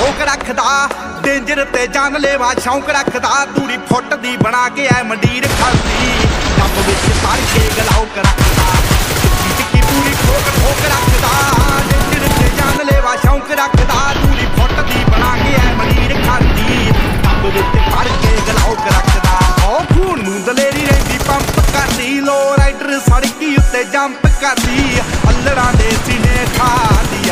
ਰੱਖਦਾ। ਡੇਂਜਰ ਤੇ ਜਾਨ ਲੈਵਾ ਸ਼ੌਂਕ ਰੱਖਦਾ। ਦੂਰੀ ਫੁੱਟ ਦੀ ਬਣਾ ਕੇ ਐ ਮੰਡੀਰ ਖਾਂਦੀ। ਡੱਬ ਵਿੱਚ ਸੜ ਕੇ ਗਲਾਉਕ ਰੱਖਦਾ। ਟਿੱਕੀ ਟਿੱਕੀ ਪੂਰੀ ਠੋਕ ਠੋਕ ਰੱਖਦਾ। ਡੇਂਜਰ ਤੇ ਜਾਨ ਲੈਵਾ ਸ਼ੌਂਕ ਰੱਖਦਾ। ਦੂਰੀ ਫੁੱਟ ਦੀ ਬਣਾ ਕੇ ਐ ਮੰਡੀਰ ਖਾਂਦੀ। ਡੱਬ ਵਿੱਚ ਸੜ ਕੇ ਗਲਾਉਕ ਰੱਖਦਾ। ਉਹ ਖੂਨ ਨੂੰ ਦਲੇਰੀ ਰਹਿੰਦੀ, ਪੰਪ ਕਰਦੀ। ਲੋ ਰਾਈਡਰ ਸੜਕੀ ਉੱਤੇ ਜੰਪ ਕਰਦੀ। ਅల్లੜਾਂ ਦੇ